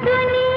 ध्वनि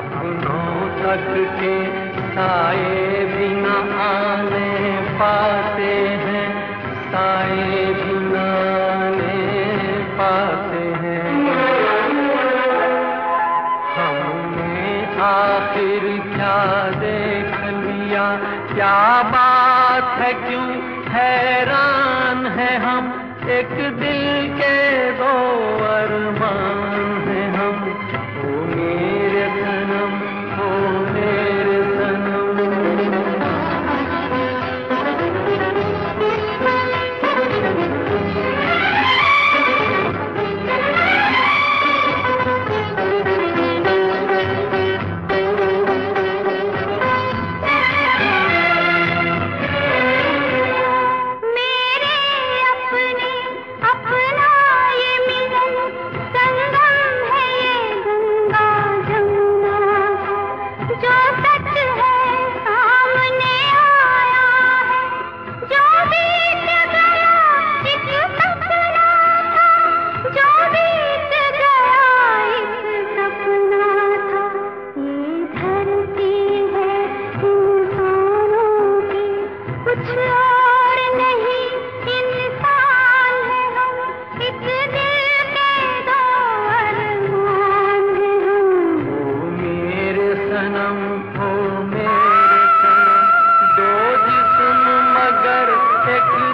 अपनों तक के साए बिना आने पाते हैं। साए बिना आने पाते हैं। हमने आखिर क्या देख लिया? क्या बात है? क्यों हैरान है हम? एक दिल के दो अरमान। Thank you.